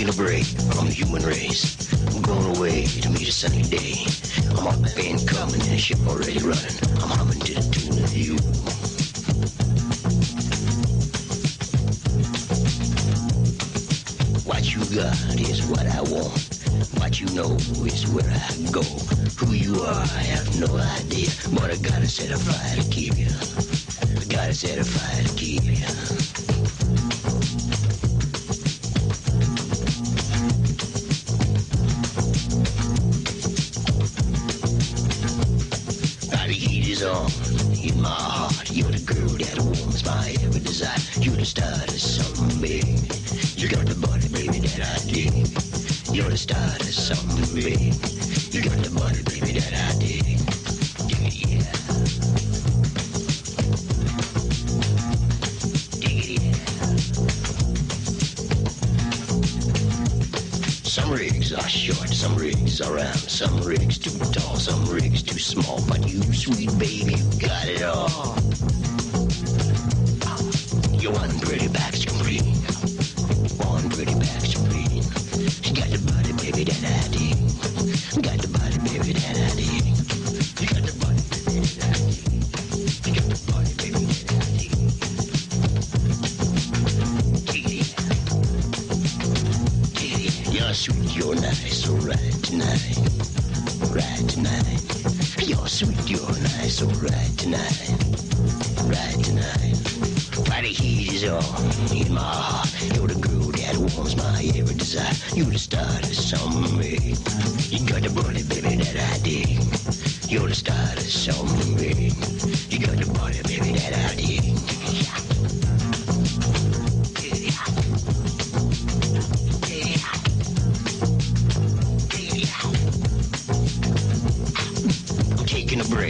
taking a break from the human race. I'm going away to meet a sunny day. I'm on the band coming and the ship already running. I'm humming to the tune of you. What you got is what I want. What you know is where I go. Who you are, I have no idea. But I gotta set a fire to keep you. I gotta set a fire to keep you. Is on in my heart. You're the girl that warms my every desire. You're the start of something big. You got the body, baby, that I dig. You're the start of something big. You got the body, baby, that I. Dig Some rigs are short, some rigs are round, some rigs too tall, some rigs too small. But you, sweet baby, you got it all. You're one pretty backstreet green, one pretty green. You got the body, baby, that I dig. Got the body, baby, that I dig. Sweet, you're nice, alright tonight. Right tonight. You're sweet, you're nice, alright tonight. Right tonight. Why the heat is on in my heart. You're the girl that warms my every desire. You're the start of summer. You got the body, baby, that I dig. You're the start of summer. You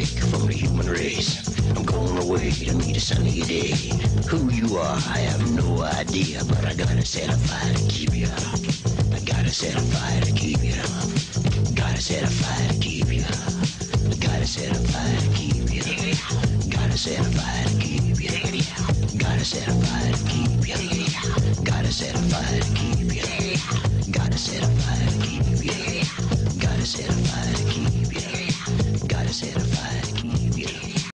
break from the human race. I'm going away to meet a sunny day. Who you are, I have no idea, but I gotta set a fire to keep you. I gotta set a fire to keep you. Gotta set a fire to keep you. Gotta set a fire to keep you. Gotta set a fire to keep you. Gotta set a fire to keep you. Gotta set a fire to keep you. Gotta set a fire